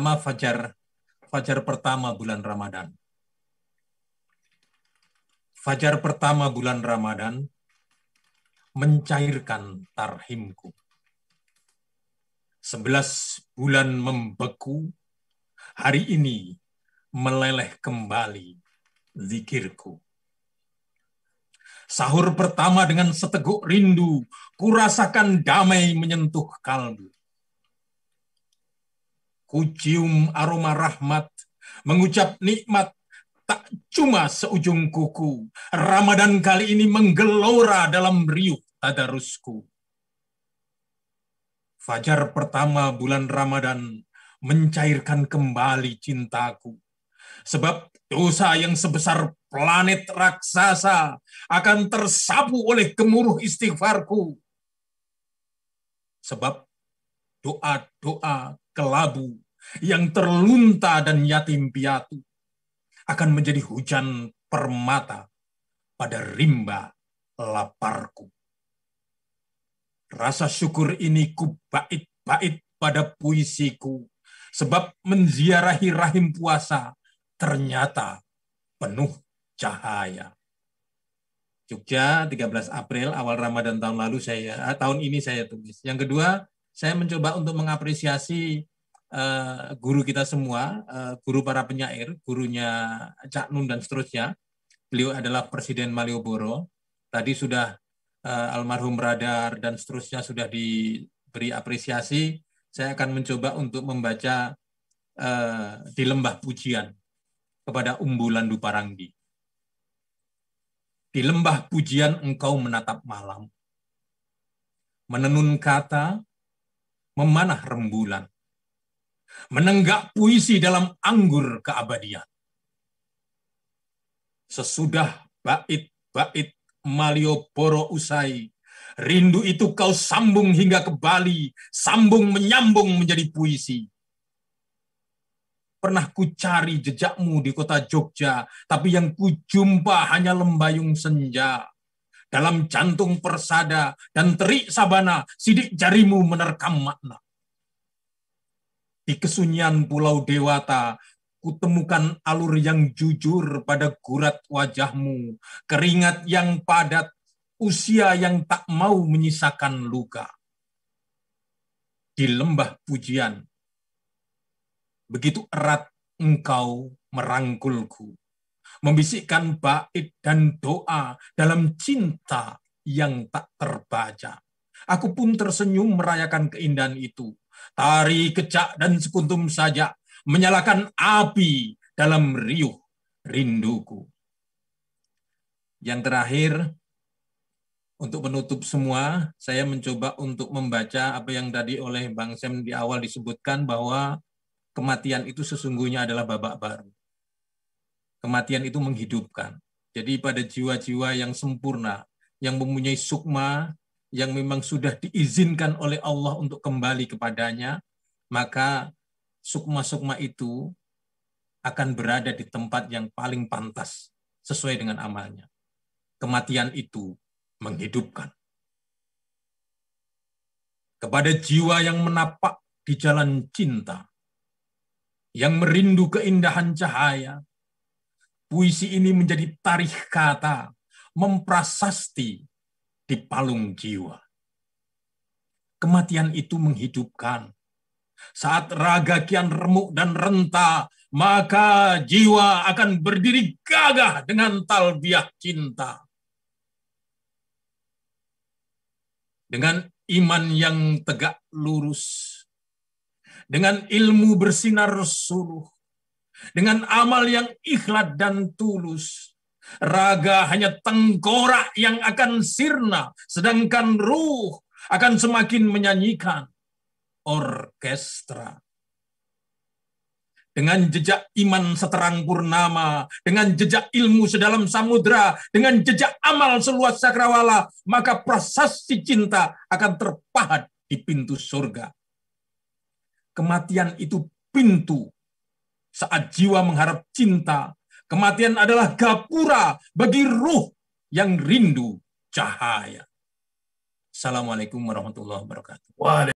Nama fajar fajar pertama bulan Ramadan. Fajar pertama bulan Ramadan mencairkan tarhimku. Sebelas bulan membeku, hari ini meleleh kembali zikirku. Sahur pertama dengan seteguk rindu, kurasakan damai menyentuh kalbu. Kucium aroma rahmat, mengucap nikmat tak cuma seujung kuku. Ramadan kali ini menggelora dalam riuh tadarusku. Fajar pertama bulan Ramadan mencairkan kembali cintaku. Sebab dosa yang sebesar planet raksasa akan tersapu oleh gemuruh istighfarku. Sebab doa-doa kelabu yang terlunta dan yatim piatu akan menjadi hujan permata pada rimba laparku. Rasa syukur ini ku bait-bait pada puisiku, sebab menziarahi rahim puasa ternyata penuh cahaya. Jogja 13 April awal Ramadan tahun lalu saya eh, tahun ini saya tulis. Yang kedua, saya mencoba untuk mengapresiasi uh, guru kita semua, uh, guru para penyair, gurunya Cak Nun dan seterusnya. Beliau adalah Presiden Malioboro. Tadi sudah uh, almarhum Radar dan seterusnya sudah diberi apresiasi. Saya akan mencoba untuk membaca di lembah pujian kepada Umbulan Duparanggi. Di lembah pujian engkau menatap malam. Menenun kata, memanah rembulan. Menenggak puisi dalam anggur keabadian. Sesudah bait-bait Malioboro usai, rindu itu kau sambung hingga ke Bali, sambung menyambung menjadi puisi Pernah ku cari jejakmu di kota Jogja, tapi yang ku jumpa hanya lembayung senja. Dalam jantung persada dan terik sabana, sidik jarimu menerkam makna. Di kesunyian pulau Dewata, kutemukan alur yang jujur pada gurat wajahmu, keringat yang padat, usia yang tak mau menyisakan luka. Di lembah pujian, Begitu erat engkau merangkulku, membisikkan bait dan doa dalam cinta yang tak terbaca. Aku pun tersenyum merayakan keindahan itu. Tari, kecak, dan sekuntum saja menyalakan api dalam riuh rinduku. Yang terakhir, untuk menutup semua, saya mencoba untuk membaca apa yang tadi oleh Bang Sem di awal disebutkan bahwa kematian itu sesungguhnya adalah babak baru. Kematian itu menghidupkan. Jadi pada jiwa-jiwa yang sempurna, yang mempunyai sukma, yang memang sudah diizinkan oleh Allah untuk kembali kepadanya, maka sukma-sukma itu akan berada di tempat yang paling pantas sesuai dengan amalnya. Kematian itu menghidupkan. Kepada jiwa yang menapak di jalan cinta, yang merindu keindahan cahaya. Puisi ini menjadi tarikh kata, memprasasti di palung jiwa. Kematian itu menghidupkan. Saat raga kian remuk dan renta, maka jiwa akan berdiri gagah dengan talbiah cinta. Dengan iman yang tegak lurus, dengan ilmu bersinar suluh, dengan amal yang ikhlas dan tulus. Raga hanya tengkorak yang akan sirna, sedangkan ruh akan semakin menyanyikan orkestra. Dengan jejak iman seterang purnama, dengan jejak ilmu sedalam samudra, dengan jejak amal seluas sakrawala, maka prasasti cinta akan terpahat di pintu surga Kematian itu pintu saat jiwa mengharap cinta. Kematian adalah gapura bagi ruh yang rindu cahaya. Assalamualaikum warahmatullahi wabarakatuh.